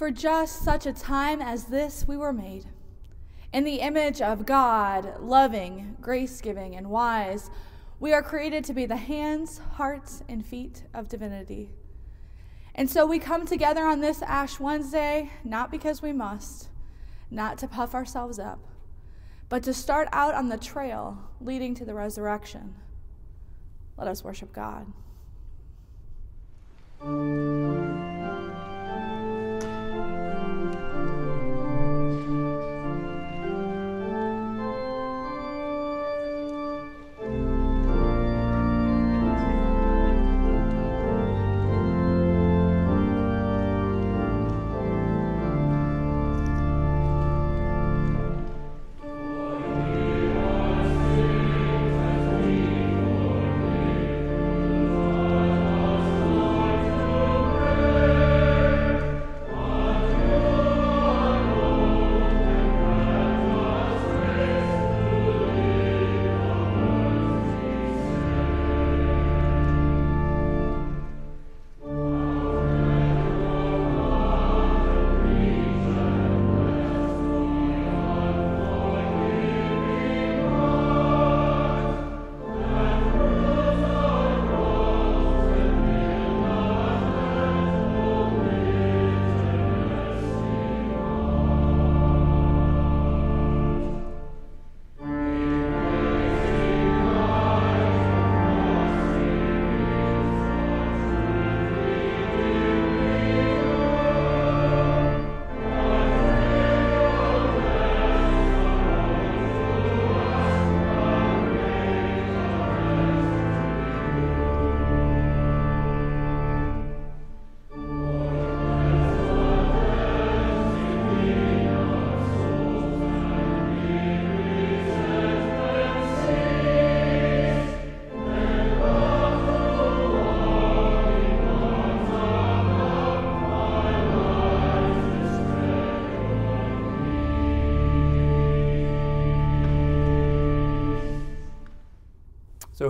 For just such a time as this we were made. In the image of God, loving, grace giving, and wise, we are created to be the hands, hearts, and feet of divinity. And so we come together on this Ash Wednesday, not because we must, not to puff ourselves up, but to start out on the trail leading to the resurrection. Let us worship God.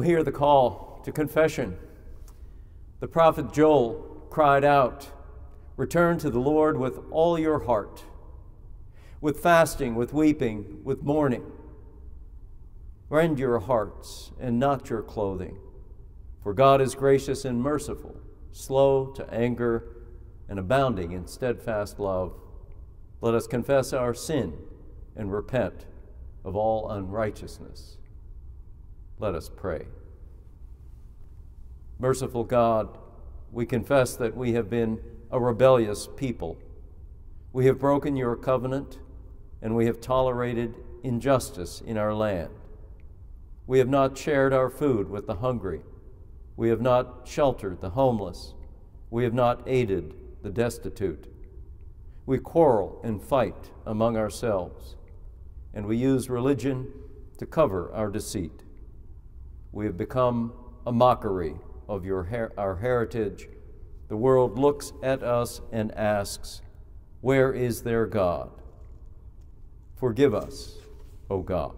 Hear the call to confession. The prophet Joel cried out, Return to the Lord with all your heart, with fasting, with weeping, with mourning. Rend your hearts and not your clothing, for God is gracious and merciful, slow to anger, and abounding in steadfast love. Let us confess our sin and repent of all unrighteousness. Let us pray. Merciful God, we confess that we have been a rebellious people. We have broken your covenant and we have tolerated injustice in our land. We have not shared our food with the hungry. We have not sheltered the homeless. We have not aided the destitute. We quarrel and fight among ourselves, and we use religion to cover our deceit. We have become a mockery of your her- our heritage. The world looks at us and asks, Where is their God? Forgive us, O God.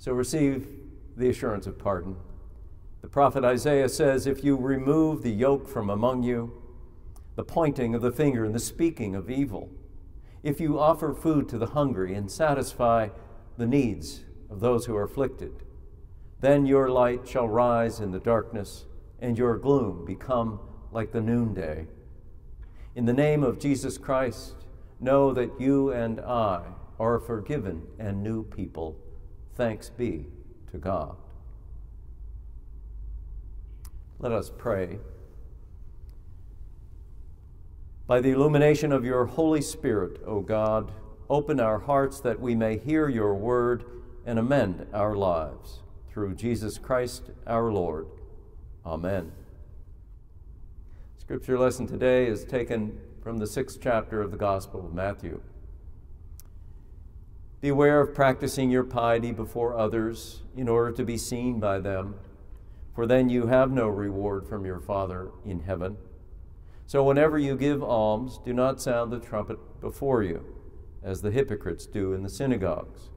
So receive the assurance of pardon. The prophet Isaiah says, If you remove the yoke from among you, the pointing of the finger and the speaking of evil, if you offer food to the hungry and satisfy the needs of those who are afflicted, then your light shall rise in the darkness, and your gloom become like the noonday. In the name of Jesus Christ, know that you and I are forgiven and new people. Thanks be to God. Let us pray. By the illumination of your Holy Spirit, O God, open our hearts that we may hear your word and amend our lives. Through Jesus Christ our Lord. Amen. Scripture lesson today is taken from the sixth chapter of the Gospel of Matthew. Beware of practicing your piety before others in order to be seen by them, for then you have no reward from your Father in heaven. So whenever you give alms, do not sound the trumpet before you, as the hypocrites do in the synagogues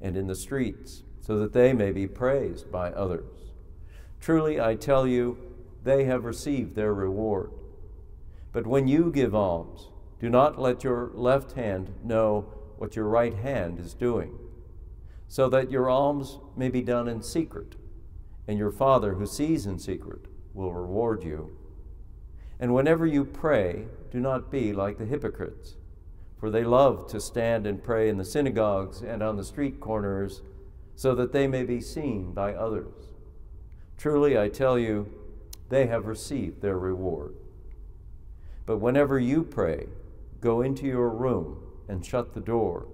and in the streets, so that they may be praised by others. Truly, I tell you, they have received their reward. But when you give alms, do not let your left hand know what your right hand is doing, so that your alms may be done in secret, and your Father who sees in secret will reward you. And whenever you pray, do not be like the hypocrites, for they love to stand and pray in the synagogues and on the street corners, so that they may be seen by others. Truly, I tell you, they have received their reward. But whenever you pray, go into your room and shut the door,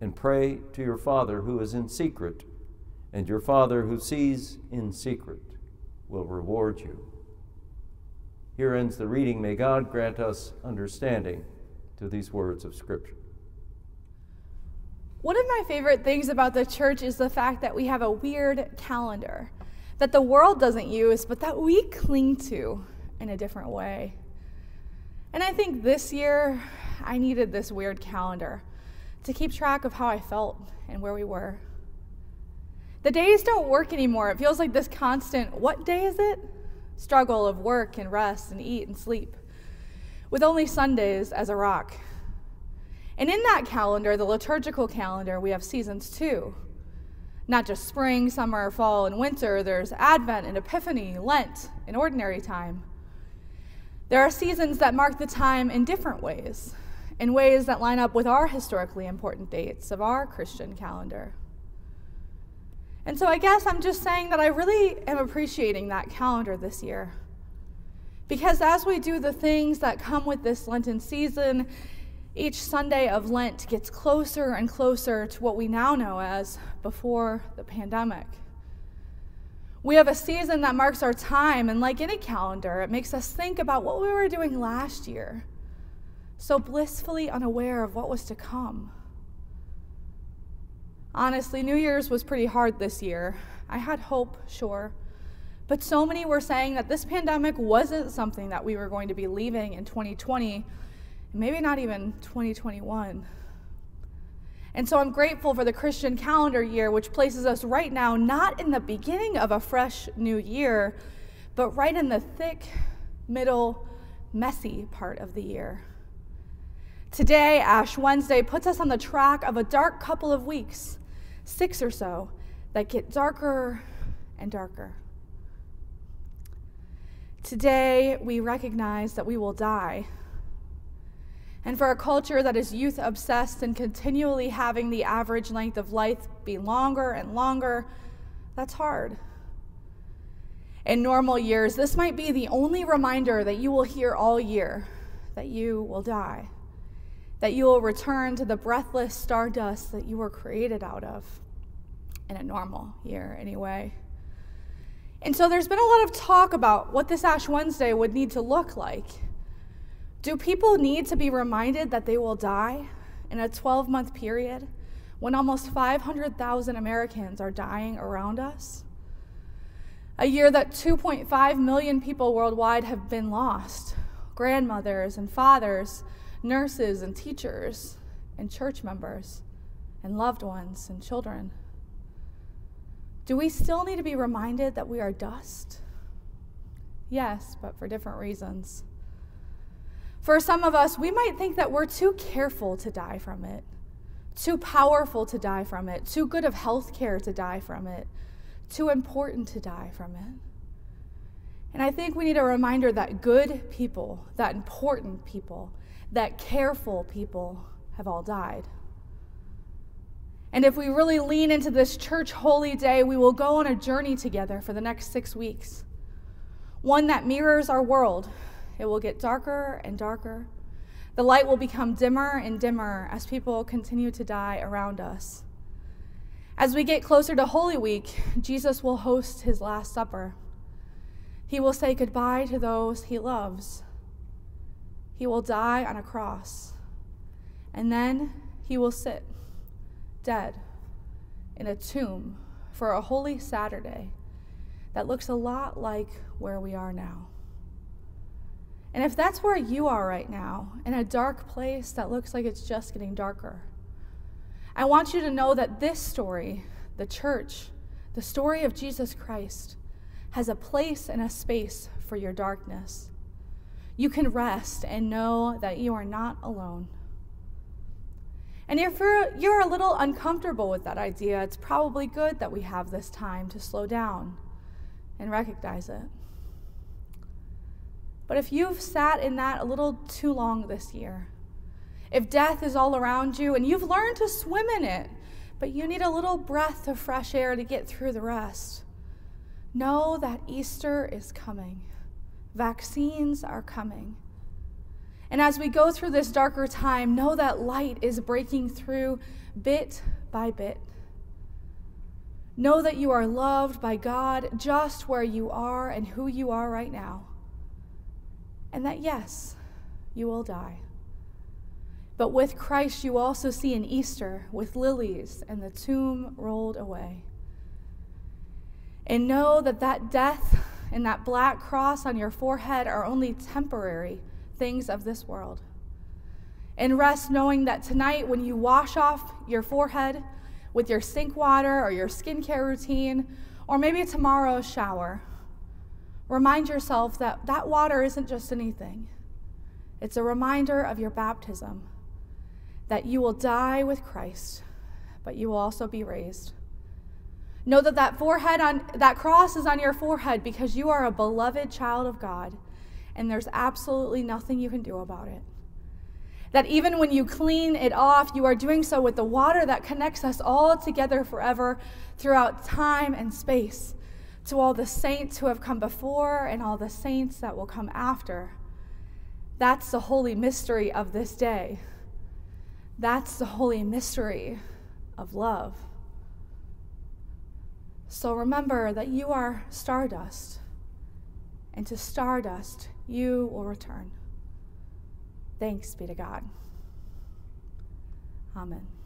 and pray to your Father who is in secret, and your Father who sees in secret will reward you. Here ends the reading. May God grant us understanding to these words of Scripture. One of my favorite things about the church is the fact that we have a weird calendar that the world doesn't use, but that we cling to in a different way. And I think this year I needed this weird calendar to keep track of how I felt and where we were. The days don't work anymore. It feels like this constant, what day is it? Struggle of work and rest and eat and sleep, with only Sundays as a rock. And in that calendar, the liturgical calendar, we have seasons too. Not just spring, summer, fall, and winter, there's Advent and Epiphany, Lent, and ordinary time. There are seasons that mark the time in different ways, in ways that line up with our historically important dates of our Christian calendar. And so I guess I'm just saying that I really am appreciating that calendar this year. Because as we do the things that come with this Lenten season, each Sunday of Lent gets closer and closer to what we now know as before the pandemic. We have a season that marks our time, and like any calendar, it makes us think about what we were doing last year, so blissfully unaware of what was to come. Honestly, New Year's was pretty hard this year. I had hope, sure, but so many were saying that this pandemic wasn't something that we were going to be leaving in 2020, maybe not even 2021. And so I'm grateful for the Christian calendar year, which places us right now not in the beginning of a fresh new year, but right in the thick, middle, messy part of the year. Today, Ash Wednesday, puts us on the track of a dark couple of weeks, six or so, that get darker and darker. Today, we recognize that we will die and for a culture that is youth obsessed and continually having the average length of life be longer and longer, that's hard. In normal years, this might be the only reminder that you will hear all year that you will die, that you will return to the breathless stardust that you were created out of in a normal year, anyway. And so there's been a lot of talk about what this Ash Wednesday would need to look like. Do people need to be reminded that they will die in a 12 month period when almost 500,000 Americans are dying around us? A year that 2.5 million people worldwide have been lost grandmothers and fathers, nurses and teachers, and church members, and loved ones and children. Do we still need to be reminded that we are dust? Yes, but for different reasons. For some of us, we might think that we're too careful to die from it, too powerful to die from it, too good of health care to die from it, too important to die from it. And I think we need a reminder that good people, that important people, that careful people have all died. And if we really lean into this church holy day, we will go on a journey together for the next six weeks. One that mirrors our world, it will get darker and darker, The light will become dimmer and dimmer as people continue to die around us. As we get closer to Holy Week, Jesus will host his Last Supper. He will say goodbye to those he loves. He will die on a cross. And then he will sit dead in a tomb for a holy Saturday that looks a lot like where we are now. And if that's where you are right now, in a dark place that looks like it's just getting darker, I want you to know that this story, the church, the story of Jesus Christ, has a place and a space for your darkness. You can rest and know that you are not alone. And if you're, you're a little uncomfortable with that idea, it's probably good that we have this time to slow down and recognize it. But if you've sat in that a little too long this year, if death is all around you and you've learned to swim in it, but you need a little breath of fresh air to get through the rest, know that Easter is coming. Vaccines are coming. And as we go through this darker time, know that light is breaking through bit by bit. Know that you are loved by God just where you are and who you are right now. And that, yes, you will die. But with Christ, you also see an Easter with lilies and the tomb rolled away. And know that that death and that black cross on your forehead are only temporary things of this world. And rest knowing that tonight, when you wash off your forehead with your sink water or your skincare routine, or maybe tomorrow's shower, remind yourself that that water isn't just anything. It's a reminder of your baptism, that you will die with Christ, but you will also be raised. Know that that forehead on that cross is on your forehead because you are a beloved child of God and there's absolutely nothing you can do about it. That even when you clean it off, you are doing so with the water that connects us all together forever throughout time and space to all the saints who have come before and all the saints that will come after. That's the holy mystery of this day. That's the holy mystery of love. So remember that you are stardust, and to stardust you will return. Thanks be to God. Amen.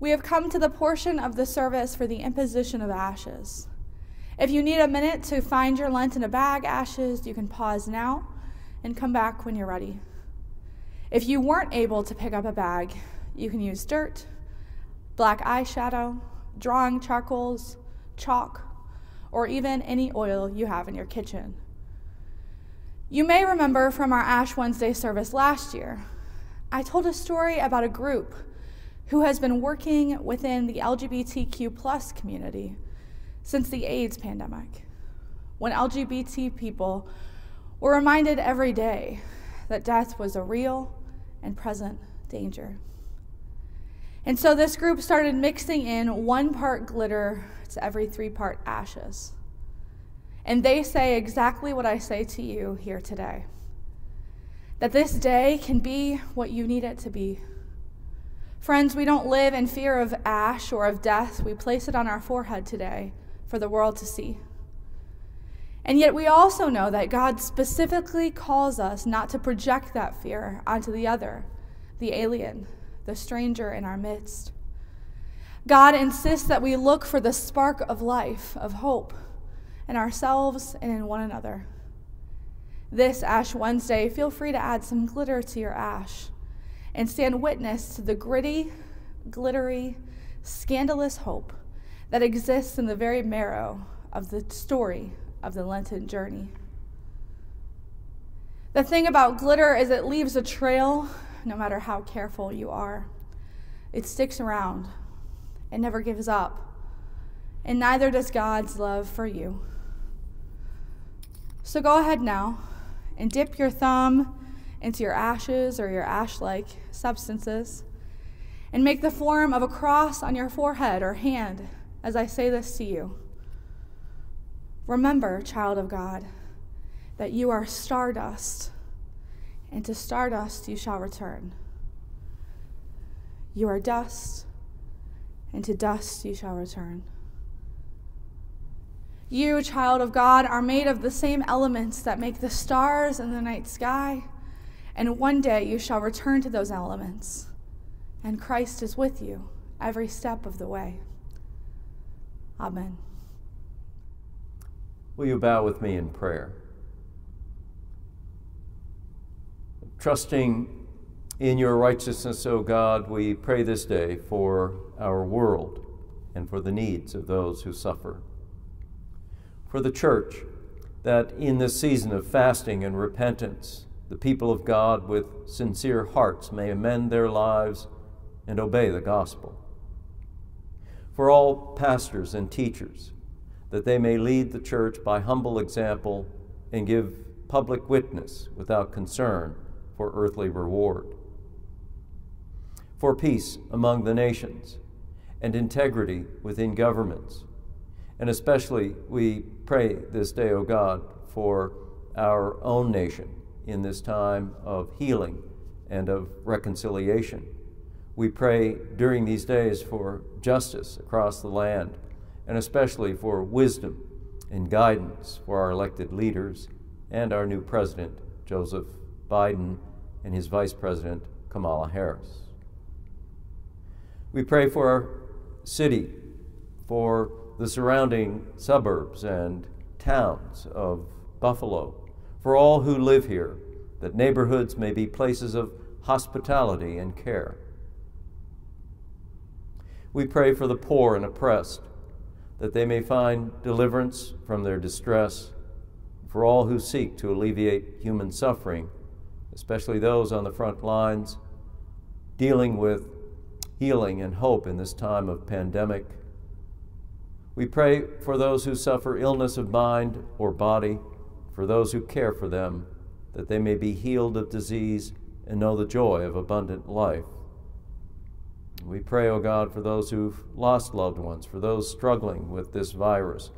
We have come to the portion of the service for the imposition of ashes. If you need a minute to find your Lent in a bag, ashes, you can pause now and come back when you're ready. If you weren't able to pick up a bag, you can use dirt, black eyeshadow, drawing charcoals, chalk, or even any oil you have in your kitchen. You may remember from our Ash Wednesday service last year, I told a story about a group who has been working within the LGBTQ plus community since the AIDS pandemic, when LGBT people were reminded every day that death was a real and present danger. And so this group started mixing in one part glitter to every three part ashes. And they say exactly what I say to you here today that this day can be what you need it to be. Friends, we don't live in fear of ash or of death. We place it on our forehead today for the world to see. And yet, we also know that God specifically calls us not to project that fear onto the other, the alien, the stranger in our midst. God insists that we look for the spark of life, of hope, in ourselves and in one another. This Ash Wednesday, feel free to add some glitter to your ash and stand witness to the gritty, glittery, scandalous hope that exists in the very marrow of the story of the Lenten journey. The thing about glitter is it leaves a trail no matter how careful you are. It sticks around, it never gives up, and neither does God's love for you. So go ahead now and dip your thumb into your ashes or your ash like substances and make the form of a cross on your forehead or hand as I say this to you. Remember, child of God, that you are stardust, and to stardust you shall return. You are dust, and to dust you shall return. You, child of God, are made of the same elements that make the stars in the night sky, and one day you shall return to those elements, and Christ is with you every step of the way. Amen. Will you bow with me in prayer? Trusting in your righteousness, O God, we pray this day for our world and for the needs of those who suffer for the church, that in this season of fasting and repentance, the people of God with sincere hearts may amend their lives and obey the gospel. For all pastors and teachers, that they may lead the church by humble example and give public witness without concern for earthly reward. For peace among the nations and integrity within governments and especially, we pray this day, O God, for our own nation in this time of healing and of reconciliation. We pray during these days for justice across the land, and especially for wisdom and guidance for our elected leaders and our new president, Joseph Biden, and his vice president, Kamala Harris. We pray for our city, for the surrounding suburbs and towns of Buffalo, for all who live here, that neighborhoods may be places of hospitality and care. We pray for the poor and oppressed, that they may find deliverance from their distress, for all who seek to alleviate human suffering, especially those on the front lines dealing with healing and hope in this time of pandemic we pray for those who suffer illness of mind or body, for those who care for them, that they may be healed of disease and know the joy of abundant life. We pray, O oh God, for those who've lost loved ones, for those struggling with this virus,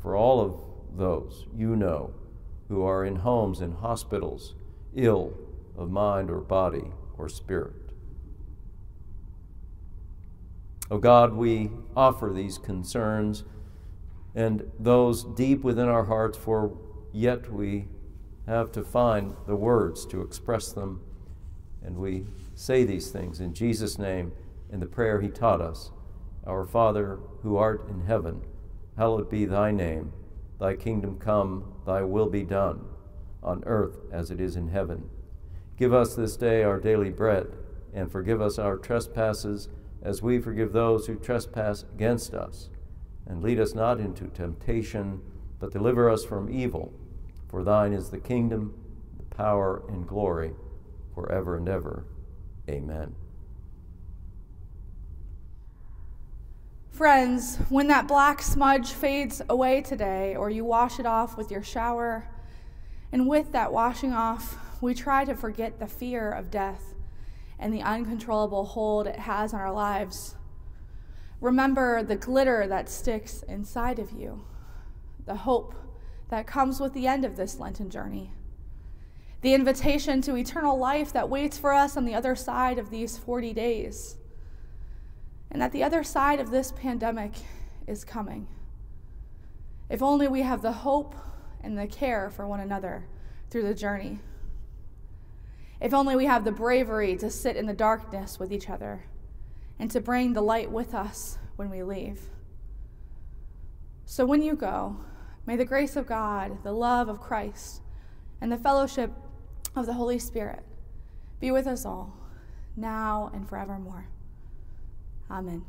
for all of those you know who are in homes and hospitals, ill of mind or body or spirit. O oh God, we offer these concerns and those deep within our hearts, for yet we have to find the words to express them. And we say these things in Jesus' name in the prayer he taught us Our Father, who art in heaven, hallowed be thy name. Thy kingdom come, thy will be done, on earth as it is in heaven. Give us this day our daily bread, and forgive us our trespasses as we forgive those who trespass against us. And lead us not into temptation, but deliver us from evil. For thine is the kingdom, the power, and glory, forever and ever. Amen. Friends, when that black smudge fades away today, or you wash it off with your shower, and with that washing off, we try to forget the fear of death and the uncontrollable hold it has on our lives. Remember the glitter that sticks inside of you, the hope that comes with the end of this Lenten journey, the invitation to eternal life that waits for us on the other side of these 40 days and that the other side of this pandemic is coming. If only we have the hope and the care for one another through the journey. If only we have the bravery to sit in the darkness with each other and to bring the light with us when we leave. So when you go, may the grace of God, the love of Christ, and the fellowship of the Holy Spirit be with us all, now and forevermore. Amen.